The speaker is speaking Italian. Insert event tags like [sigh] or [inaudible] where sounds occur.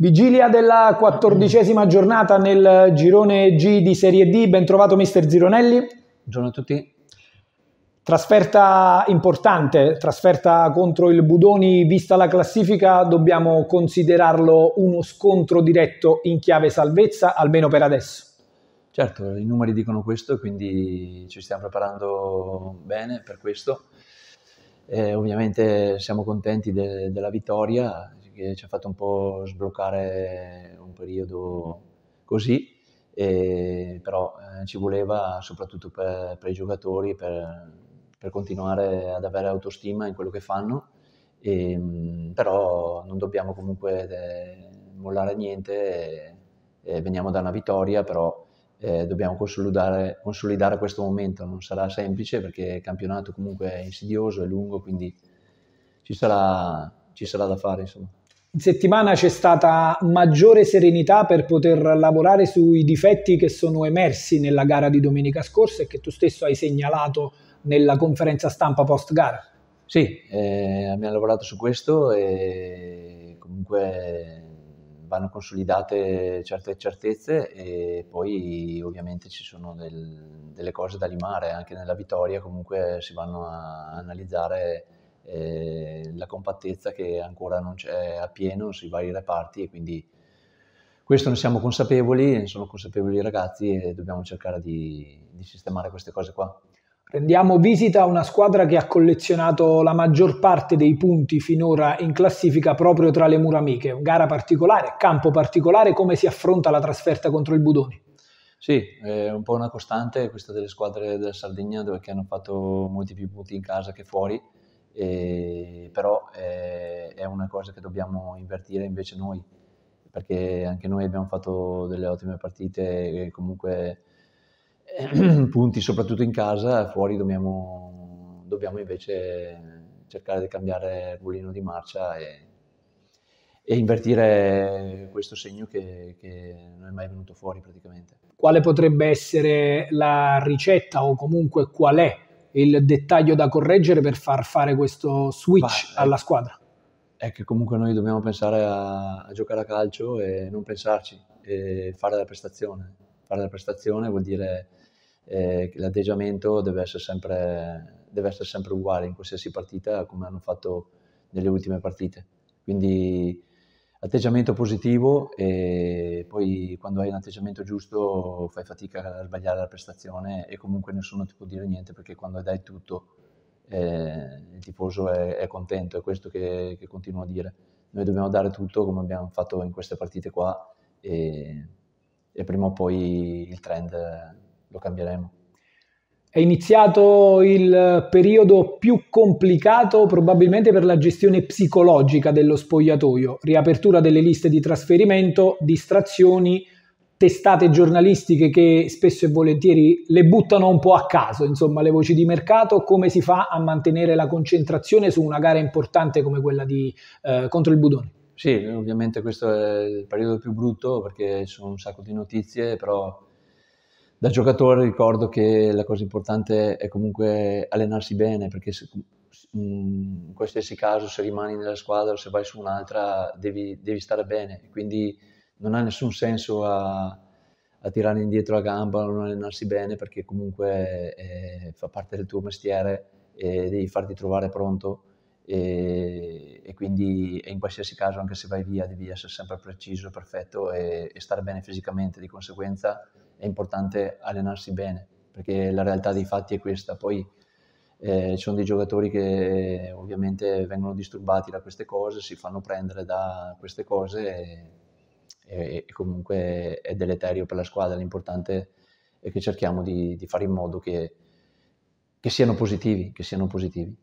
Vigilia della quattordicesima giornata nel girone G di Serie D, ben trovato mister Zironelli. Buongiorno a tutti. Trasferta importante, trasferta contro il Budoni, vista la classifica dobbiamo considerarlo uno scontro diretto in chiave salvezza, almeno per adesso. Certo, i numeri dicono questo, quindi ci stiamo preparando bene per questo. Eh, ovviamente siamo contenti de- della vittoria, che ci ha fatto un po' sbloccare un periodo così, e, però eh, ci voleva soprattutto per, per i giocatori, per, per, continuare ad avere autostima in quello che fanno, e, però non dobbiamo comunque de, mollare niente, e, e veniamo da una vittoria, però eh, dobbiamo consolidare, consolidare, questo momento, non sarà semplice perché il campionato comunque è insidioso, è lungo, quindi ci sarà, ci sarà da fare insomma. In settimana c'è stata maggiore serenità per poter lavorare sui difetti che sono emersi nella gara di domenica scorsa e che tu stesso hai segnalato nella conferenza stampa post gara. Sì, eh, abbiamo lavorato su questo e comunque vanno consolidate certe certezze e poi ovviamente ci sono del, delle cose da limare, anche nella vittoria comunque si vanno a analizzare eh, la compattezza che ancora non c'è a pieno sui vari reparti e quindi questo ne siamo consapevoli, ne sono consapevoli i ragazzi e dobbiamo cercare di, di sistemare queste cose qua. Rendiamo visita a una squadra che ha collezionato la maggior parte dei punti finora in classifica proprio tra le mura amiche. Gara particolare, campo particolare, come si affronta la trasferta contro il Budoni? Sì, è un po' una costante questa delle squadre della Sardegna dove hanno fatto molti più punti in casa che fuori e, però è, è, una cosa che dobbiamo invertire invece noi, perché anche noi abbiamo fatto delle ottime partite e comunque eh, [clears throat] punti soprattutto in casa, fuori dobbiamo, dobbiamo invece cercare di cambiare il ruolino di marcia e, e invertire questo segno che, che, non è mai venuto fuori praticamente. Quale potrebbe essere la ricetta o comunque qual è il dettaglio da correggere per far fare questo switch Vai, alla squadra? È che comunque noi dobbiamo pensare a, a giocare a calcio e non pensarci, e fare la prestazione. Fare la prestazione vuol dire eh, che l'atteggiamento deve essere, sempre, deve essere sempre uguale in qualsiasi partita come hanno fatto nelle ultime partite. Quindi atteggiamento positivo e poi quando hai un atteggiamento giusto fai fatica a sbagliare la prestazione e comunque nessuno ti può dire niente perché quando dai tutto eh, il tifoso è, è, contento, è questo che, che, continuo a dire. Noi dobbiamo dare tutto come abbiamo fatto in queste partite qua e, e prima o poi il trend lo cambieremo. È iniziato il periodo più complicato probabilmente per la gestione psicologica dello spogliatoio, riapertura delle liste di trasferimento, distrazioni, testate giornalistiche che spesso e volentieri le buttano un po' a caso, insomma, le voci di mercato, come si fa a mantenere la concentrazione su una gara importante come quella di, eh, contro il Budone? Sì, ovviamente questo è il periodo più brutto perché sono un sacco di notizie, però da giocatore ricordo che la cosa importante è comunque allenarsi bene, perché se, in qualsiasi caso se rimani nella squadra o se vai su un'altra devi, devi stare bene, quindi non ha nessun senso a, a, tirare indietro la gamba, non allenarsi bene, perché comunque eh, fa parte del tuo mestiere e devi farti trovare pronto. E, e, quindi in qualsiasi caso anche se vai via devi essere sempre preciso, perfetto e, e stare bene fisicamente, di conseguenza è importante allenarsi bene, perché la realtà dei fatti è questa. Poi eh, ci sono dei giocatori che ovviamente vengono disturbati da queste cose, si fanno prendere da queste cose e, e, e comunque è deleterio per la squadra. L'importante è che cerchiamo di, di fare in modo che, che siano positivi, che siano positivi.